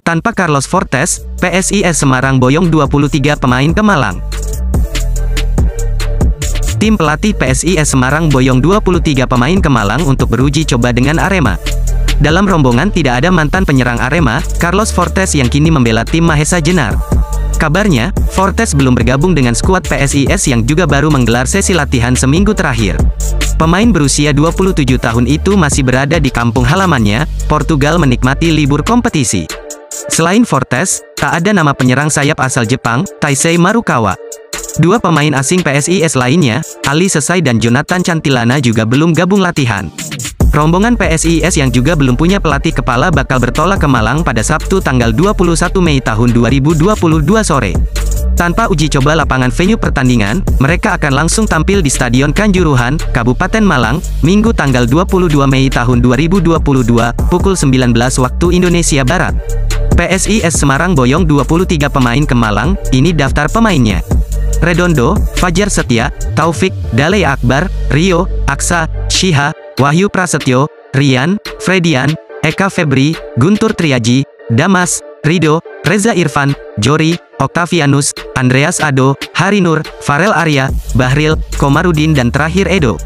Tanpa Carlos Fortes, PSIS Semarang boyong 23 pemain ke Malang. Tim pelatih PSIS Semarang boyong 23 pemain ke Malang untuk beruji coba dengan Arema. Dalam rombongan tidak ada mantan penyerang Arema, Carlos Fortes yang kini membela tim Mahesa Jenar. Kabarnya, Fortes belum bergabung dengan skuad PSIS yang juga baru menggelar sesi latihan seminggu terakhir. Pemain berusia 27 tahun itu masih berada di kampung halamannya, Portugal menikmati libur kompetisi. Selain Fortes, tak ada nama penyerang sayap asal Jepang, Taisei Marukawa. Dua pemain asing PSIS lainnya, Ali Sesai dan Jonathan Cantilana juga belum gabung latihan. Rombongan PSIS yang juga belum punya pelatih kepala bakal bertolak ke Malang pada Sabtu tanggal 21 Mei tahun 2022 sore. Tanpa uji coba lapangan venue pertandingan, mereka akan langsung tampil di Stadion Kanjuruhan, Kabupaten Malang, Minggu tanggal 22 Mei tahun 2022, pukul 19 waktu Indonesia Barat. PSIS Semarang boyong 23 pemain ke Malang, ini daftar pemainnya. Redondo, Fajar Setia, Taufik, Dale Akbar, Rio, Aksa, Shiha, Wahyu Prasetyo, Rian, Fredian, Eka Febri, Guntur Triaji, Damas, Rido, Reza Irfan, Jori, Octavianus, Andreas Ado, Harinur, Farel Arya, Bahril, Komarudin dan terakhir Edo.